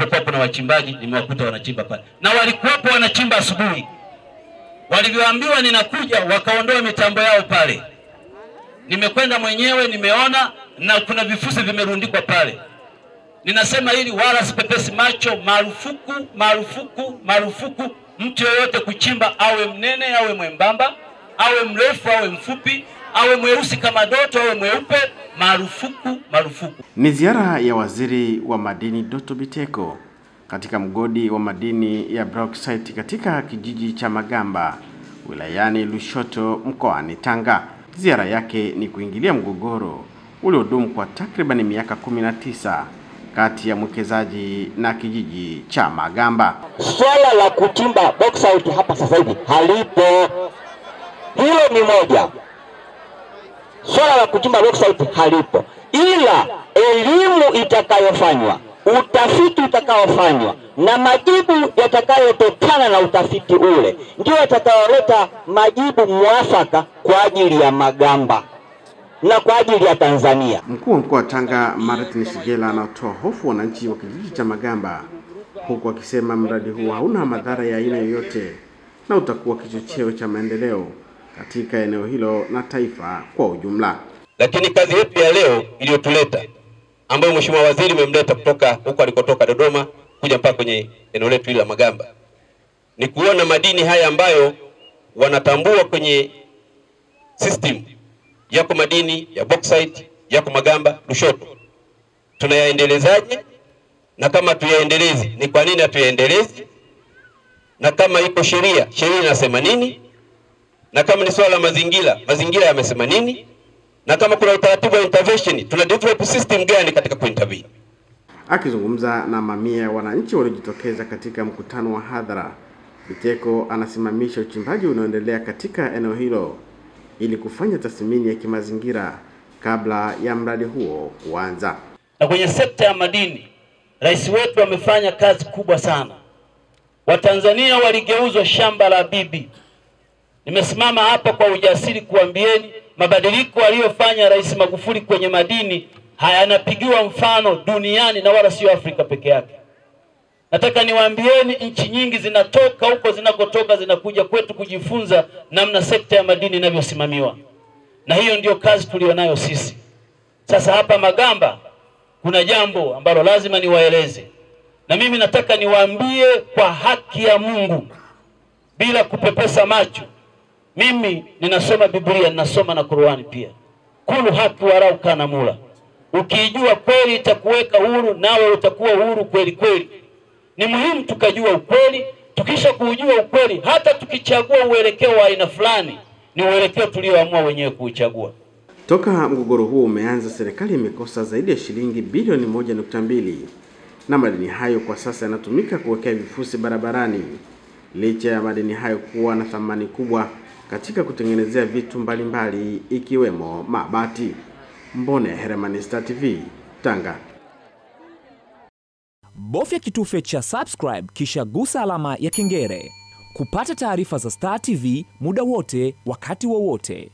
pasipokuwa kuna wachimbaji, nimewakuta wanachimba pale, na walikuwapo wanachimba asubuhi. Walivyoambiwa ninakuja, wakaondoa mitambo yao pale. Nimekwenda mwenyewe, nimeona na kuna vifusi vimerundikwa pale. Ninasema hili wala sipepesi macho, marufuku, marufuku, marufuku mtu yoyote kuchimba, awe mnene, awe mwembamba, awe mrefu, awe mfupi, awe mweusi kama doto, awe mweupe, marufuku, marufuku. Ni ziara ya waziri wa madini Doto Biteko katika mgodi wa madini ya bauxite katika kijiji cha Magamba wilayani Lushoto mkoani Tanga. Ziara yake ni kuingilia mgogoro uliodumu kwa takribani miaka 19 kati ya mwekezaji na kijiji cha Magamba. Swala la kuchimba bauxite hapa sasa hivi halipo, hilo ni moja. Swala la kuchimba bauxite halipo, ila elimu itakayofanywa, utafiti utakaofanywa na majibu yatakayotokana na utafiti ule ndio yatakayoleta majibu mwafaka kwa ajili ya Magamba na kwa ajili ya Tanzania. Mkuu wa mkoa wa Tanga Martin Shigela anatoa hofu wananchi wa kijiji cha Magamba, huku akisema mradi huu hauna madhara ya aina yoyote na utakuwa kichocheo cha maendeleo katika eneo hilo na taifa kwa ujumla. Lakini kazi yetu ya leo iliyotuleta ambayo Mheshimiwa Waziri umemleta kutoka huko alikotoka Dodoma kuja mpaka kwenye eneo letu hili la Magamba ni kuona madini haya ambayo wanatambua kwenye system yako madini ya bauxite yako Magamba, Lushoto, tunayaendelezaje? Na kama tuyaendelezi, ni kwa nini hatuyaendelezi? Na kama iko sheria, sheria inasema nini? Na kama ni swala la mazingira, mazingira yamesema nini? Na kama kuna utaratibu wa intervention, tuna develop system gani katika kuintervene? Akizungumza na mamia ya wananchi waliojitokeza katika mkutano wa hadhara, Biteko anasimamisha uchimbaji unaoendelea katika eneo hilo ili kufanya tathmini ya kimazingira kabla ya mradi huo kuanza. Na kwenye sekta ya madini, rais wetu amefanya kazi kubwa sana. Watanzania waligeuzwa shamba la bibi. Nimesimama hapa kwa ujasiri kuambieni mabadiliko aliyofanya Rais Magufuli kwenye madini hayanapigiwa mfano duniani na wala sio Afrika peke yake. Nataka niwaambieni, nchi nyingi zinatoka huko zinakotoka zinakuja kwetu kujifunza namna sekta ya madini inavyosimamiwa, na hiyo ndiyo kazi tulionayo sisi. Sasa hapa Magamba kuna jambo ambalo lazima niwaeleze, na mimi nataka niwaambie kwa haki ya Mungu bila kupepesa macho. Mimi ninasoma Biblia, ninasoma na Qur'ani pia. Kulu haki warau kana mula, ukiijua kweli itakuweka huru, nawe utakuwa huru kweli kweli. Ni muhimu tukajua ukweli. Tukisha kuujua ukweli, hata tukichagua uelekeo wa aina fulani, ni uelekeo tulioamua wenyewe kuuchagua. Toka mgogoro huo umeanza, serikali imekosa zaidi ya shilingi bilioni moja nukta mbili na madini hayo kwa sasa yanatumika kuwekea vifusi barabarani, licha ya madini hayo kuwa na thamani kubwa katika kutengenezea vitu mbalimbali ikiwemo mabati. Mbone Hermanista TV, Tanga. Bofya kitufe cha subscribe kisha gusa alama ya kengele kupata taarifa za Star TV muda wote wakati wowote.